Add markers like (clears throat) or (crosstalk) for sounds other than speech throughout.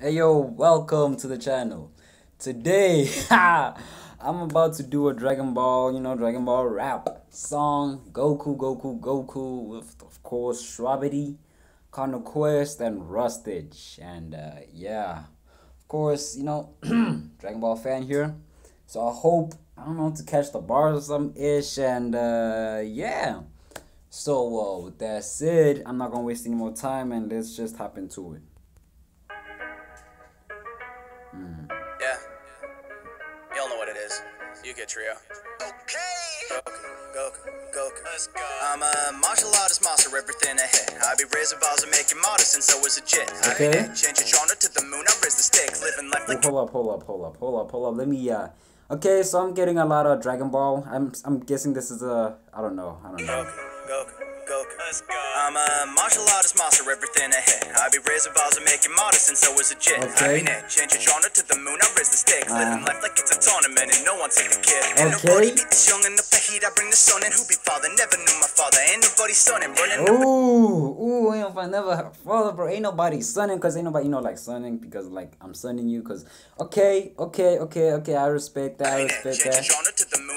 Hey yo, welcome to the channel. Today, (laughs) I'm about to do a Dragon Ball, you know, Dragon Ball rap song. Goku, Goku, Goku, with of course Shwabadi, Conquest, Quest, and Rustage. And uh, yeah, of course, you know, (clears throat) Dragon Ball fan here. So I hope, I don't know, to catch the bars or some ish. And uh, yeah. So uh, with that said, I'm not gonna waste any more time and let's just hop into it. Mm. Yeah. Y'all know what it is. You get trio. Okay. Goku, Goku, Goku. Let's go. I'm a martial artist, master everything ahead. I be raising balls and making modest, and so is a jet. Okay. I change your genre to the moon. I raise the stakes, living life like. hold up, hold up, hold up, hold up, hold up. Let me uh. Okay, so I'm getting a lot of Dragon Ball. I'm I'm guessing this is a I don't know. I don't know. Goku, Goku. Goku. Let's go. I'm a martial artist, master everything ahead. I be raising balls and making modest, and so is a jet. Okay. I be net, change your genre to the moon. I raise the stakes, living Uh. life like it's a tournament, and no one take the kid. Okay. nobody beat this young enough the heat. I bring the sun in. Who be father? Never knew my father. Ain't nobody son and running. Ooh, ooh, ain't nobody never follow, bro. Ain't nobody sunning, cause ain't nobody you know like sunning because like I'm sunning you, cause okay, okay, okay, okay. I respect that. I respect that.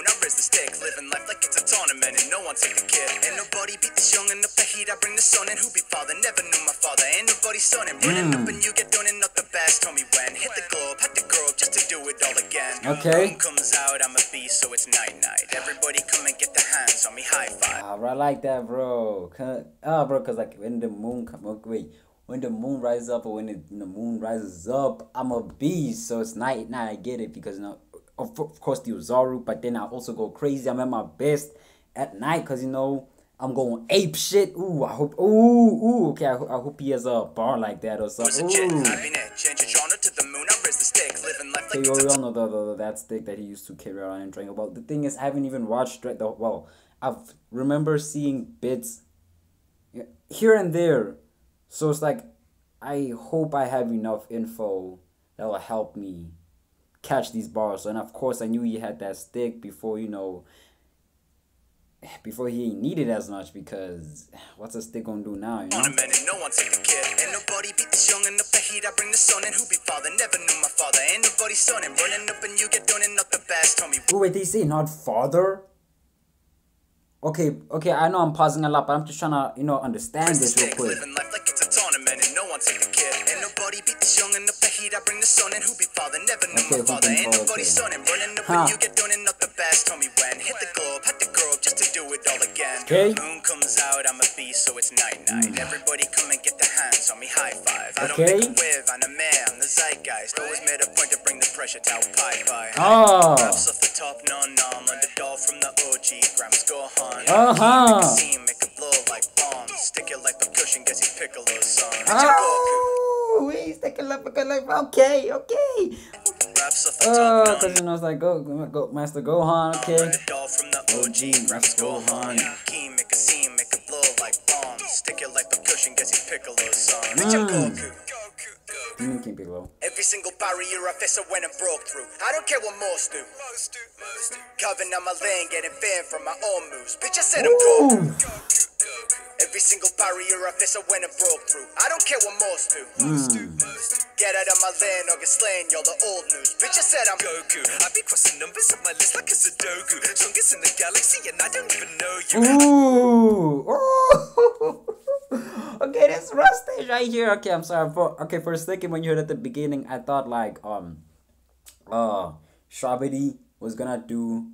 One take the kid. Ain't nobody beat this young enough the heat. I bring the sun in. Who be father? Never knew my father. Ain't nobody son and running up, and you get done and not the best. Told me when. Hit the globe, had to grow up just to do it all again. Okay. Comes out, I'm a beast, so it's night night. Everybody come and get the hands on me, high five. Ah, bro, I like that, bro. Ah, bro, cause like when the moon come, okay, wait, when the moon rises up or when the, the moon rises up, I'm a beast. So it's night, night. I get it because you know, of, of course the Oozaru, but then I also go crazy. I'm at my best at night, cause you know I'm going ape shit. Ooh, I hope. Ooh, ooh. Okay, I, I hope he has a bar like that or something. Ooh. I mean it. Change your genre to the moon, I raise the stakes, living life Okay, we all know the, the, the- that stick that he used to carry around in Dragon Ball. The thing is, I haven't even watched the well. I've remember seeing bits here and there, so it's like I hope I have enough info that will help me catch these bars. And of course, I knew he had that stick before you know. Before he ain't needed as much because (sighs) what's a stick gonna do now? You know. tournament, and no one take the kid. Ain't nobody beat this young enough the heat. I bring the sun in. Who be father? Never knew my father. Ain't nobody son and running up, and you get done and not the best. Told me Oh wait, they say not father. Okay, okay, I know I'm pausing a lot, but I'm just trying to, you know, understand this real quick. Heat. I bring the sun and Who be father? Never knew my father. Ain't oh, nobody son and running up, when you get done and not the best. Tell me when. Hit the globe, had to grow up just to do it all again. Okay. Moon comes out, I'm a beast, so it's night night. Everybody come and get the hands on me, high five. I don't Okay. make a wave, I'm a man, I'm the zeitgeist. Always made a point to bring the pressure down, pie pie. Oh, off the top, no nom, on doll from the OG, Grams. Uh-huh. Make a scene, make it blow like bombs. Stick it like percussion, gets you Piccolo's song. It's your Goku. oh, he's taking left, okay, like, okay, okay. Raps Oh, because you know it's like go, go, go Master Gohan, okay. on the doll from OG, Grams Gohan. Key, make a scene, make it blow like bombs. Stick it like percussion, gets you Piccolo's song. It's your Mm. Demon King Piccolo. Every single barrier I face, I went and broke through. I don't care what most do. Most do, most do. Carving out my lane, getting banned from my own moves. Bitch, I said I'm Goku. Every single barrier I face, I went and broke through. I don't care what most do. Most do. Get out of my lane or get slain, you're the old news. Bitch, I said I'm Goku. I be crossing numbers on my list like a Sudoku. Strongest in the galaxy, and I don't even know you. Ooh. Ooh. (laughs) okay, this rustage right here. Okay, I'm sorry. For, okay, for a second when you heard at the beginning, I thought like um uh Shwabadi was gonna do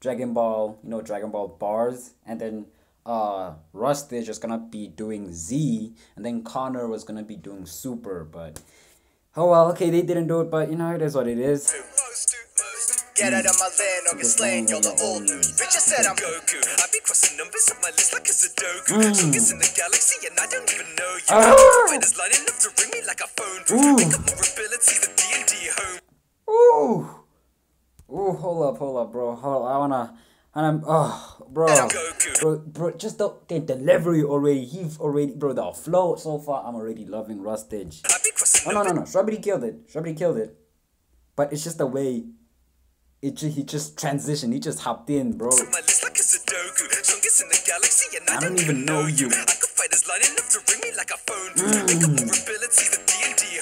Dragon Ball, you know, Dragon Ball bars, and then uh Rustage is gonna be doing Z, and then Connor was gonna be doing Super, but oh well, okay, they didn't do it, but you know, it is what it is. Most do, most do. Get out of my lane or get slain, you're the old news. Bitch, I said I'm Goku. I be crossing numbers on my list like a Sudoku. Strongest in the galaxy, and I don't even know you. Ah. Fighters up to ring me like a phone. Ooh. Pick up more abilities than D&D home. Ooh, ooh, hold up, hold up, bro. Hold, I wanna, and I'm, oh, bro, bro, bro, just the, the delivery already. He's already, bro, the flow so far. I'm already loving Rustage. I be crossing Oh no, no, no, Shwabadi killed it. Shwabadi killed it, but it's just the way. It he just transitioned. He just hopped in, bro. numbers on my list like like a Sudoku. Strongest in the galaxy, and I, don't even know you. I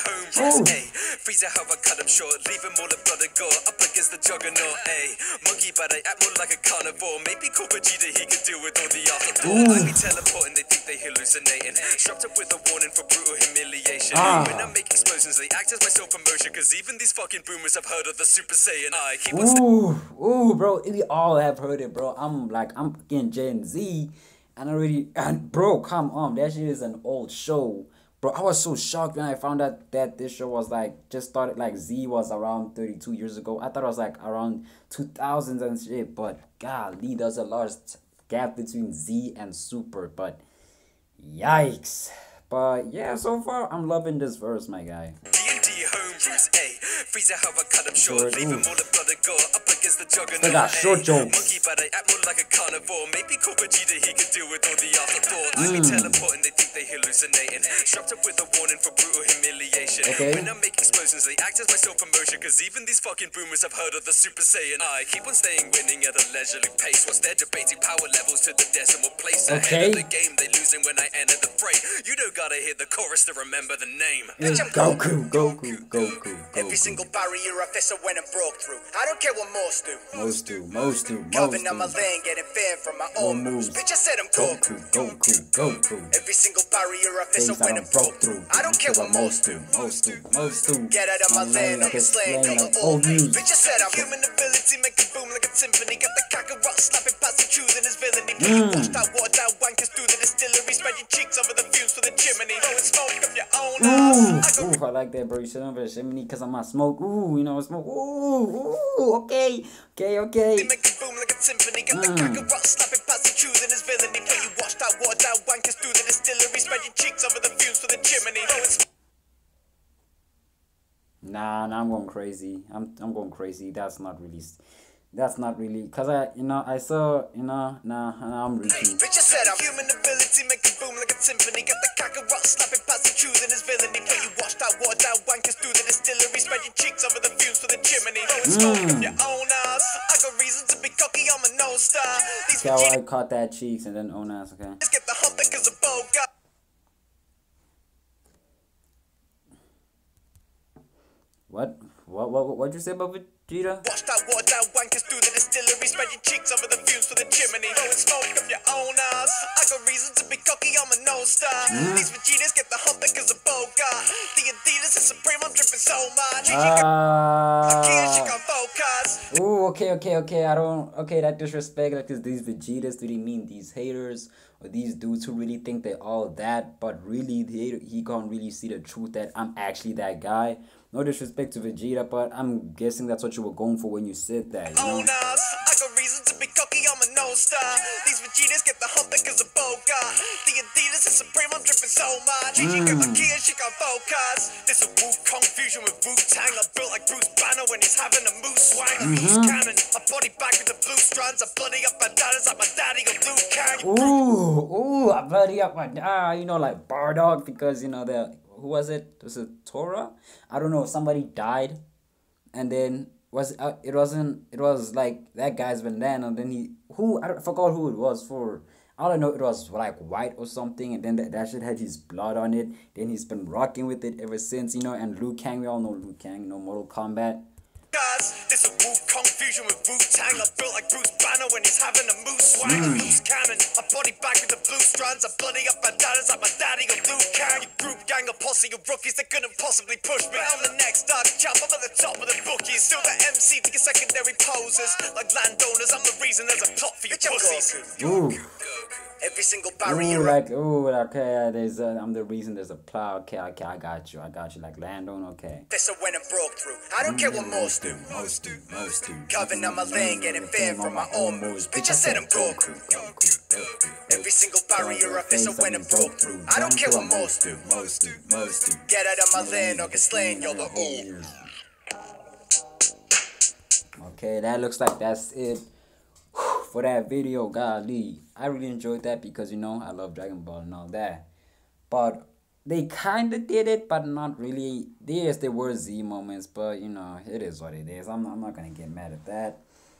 home runs. Hey, Frieza, how I cut him short, leave him all a blood and gore. Up against the juggernaut, hey. Monkey, but I act more like a carnivore. Maybe call Vegeta, he could deal with all the afterthought. I be teleporting, they think they hallucinating. Strapped up with a warning for brutal humiliation. Ah. When I make explosions, they act as my self promotion. Cause even these fucking boomers have heard of the Super Saiyan. I keep on Ooh, ooh, bro. We all have heard it, bro. I'm like, I'm getting Gen Z, and I already, and bro, come on, that shit is an old show, bro. I was so shocked when I found out that this show was like just started. Like Z was around 32 years ago. I thought it was like around 2000s and shit. But golly, there's a large gap between Z and Super. But yikes. But yeah, so far I'm loving this verse, my guy. D&D home roots, ayy. Frieza, how I cut him short. Leave him all the blood and gore. Up against the juggernaut. They got short jokes. Monkey, but I act more like a carnivore. Maybe call Vegeta, he could deal with all the afterthought. I Mm. be teleporting, they hallucinating. Strapped up with a warning for brutal humiliation. Okay. When I make explosions, they act as my self promotion. Cause even these fucking boomers have heard of the Super Saiyan. I keep on staying winning at a leisurely pace. Whilst they're debating power levels to the decimal place. Ahead Okay. of the game, they losing when I enter the fray. You don't gotta hear the chorus to remember the name. It's Goku, Goku, Goku, Every Goku. single barrier I face, I went and broke through. I don't care what most do. Most do, most do, most Carving on my lane, getting fan from my own moves. Bitch, I said I'm Goku, Goku. Goku, Goku. Every single barrier I face, Things I that went I and broke through. I don't care what most do. most do, most do. Get out of my lane, I get slain, explain you're like the old old news. Bitch, I said I'm human ability, make it boom like a symphony. Got the kakarot slapping past the choosing his villainy. Mm. Washed out, watered down, wankers through the distillery. Spread your cheeks over the fumes for the chimney. Blowing smoke up your own Ooh, ass. I got ooh, I like that, bro. You should over the chimney because I'm not smoke. Ooh, you know, smoke. Ooh, ooh, okay, okay, okay. They make it boom like a symphony. Got the kakarot slapping past the choosing his villainy. Play you washed out, watered down, wankers through the distillery. Spread your cheeks over the fumes for the chimney. Blowing smoke Nah, nah, I'm going crazy. I'm, I'm going crazy. That's not really, that's not really, cause I, you know, I saw, you know, nah, nah I'm reaching. I said I'm human ability, make it boom like a symphony. Got the kakarot slapping past the choosing his villainy. Play you washed out, watered down, wankers through the distillery. Spread your cheeks over the fumes for the chimney. Blowing smoke up mm. your own ass. I got reason to be cocky, I'm a no star. These how I caught that cheeks and then Onas, okay? get the hump because of Boga. What? What? What? What'd you say about Vegeta? Washed out, watered down, wankers through the distillery. Spread your cheeks over the fumes for the chimney. Blowing smoke up your own ass. I got reason to be cocky, I'm a no star. These Vegetas get the hump because of Boga. The Adidas is supreme, I'm dripping so much. She can't, she Ah. can't. Ooh, okay, okay, okay. I don't. Okay, that disrespect. Like this, these Vegetas. Do they mean these haters or these dudes who really think they're all that, but really he he can't really see the truth that I'm actually that guy. No disrespect to Vegeta, but I'm guessing that's what you were going for when you said that. You know. own ass. I got reason to be cocky, I'm a no star. These Vegetas get the hump because of Boga. The Adidas is supreme, I'm dripping so much. She got my key and she got focus. This a Wu Kong fusion with Wu Tang. I'm built like Bruce Banner when he's having a moose swang. A loose cannon. A body back with the blue strands. A bloody up my daddies like my daddy a Liu Kang. Ooh, ooh, I bloody up my ah, you know, like Bardock because you know the who was it? Was it Tora? I don't know. Somebody died, and then was uh, it wasn't it was like that guy's bandana. And then he who I, don't, forgot who it was for. I don't know. It was like white or something, and then that, that shit had his blood on it. Then he's been rocking with it ever since, you know. And Liu Kang, we all know Liu Kang, you know, Mortal Kombat. Guys, fusion with Wu Tang. I'm built like Bruce Banner when he's having a moose swang. A hmm. loose cannon. A body back with the blue strands. A bloody up my daddies like my daddy a Liu Kang. You group gang of posse of rookies that couldn't possibly push me. I'm the next dark chap. I'm at the top of the bookies. Still the MC to your secondary poses. Like landowners, I'm the reason there's a plot for your pussies. Ooh. Every single Ooh, barrier like ooh, okay. There's uh, I'm the reason there's a plow. Okay, okay, I got you. I got you. Like landowner. Okay. This I went and broke through. I don't care what most do. Most do, most do. Carving on my lane, getting fan from my own moves. Bitch, I said I'm Goku. Every single barrier I face, I went and broke through. I don't care what most do. Most do, most do. Get out of my lane or get slain, you're the old. Okay, that looks like that's it for that video. Golly, I really enjoyed that because you know I love Dragon Ball and all that. But they kind of did it, but not really. Yes, there were Z moments, but you know it is what it is. I'm I'm not gonna get mad at that.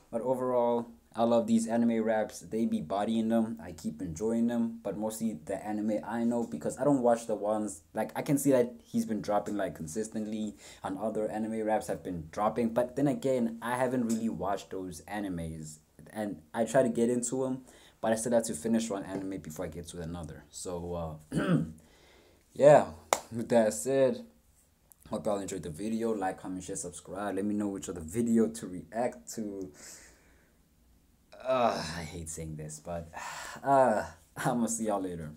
But overall, I love these anime raps. They be bodying them. I keep enjoying them, but mostly the anime I know because I don't watch the ones like I can see that he's been dropping like consistently, and other anime raps have been dropping. But then again, I haven't really watched those animes, and I try to get into them, but I still have to finish one anime before I get to another. So uh, (clears throat) yeah, with that said. Hope y'all enjoyed the video. Like, comment, share, subscribe. Let me know which other video to react to. Uh, I hate saying this, but (sighs) uh, (laughs) I'm gonna see y'all later.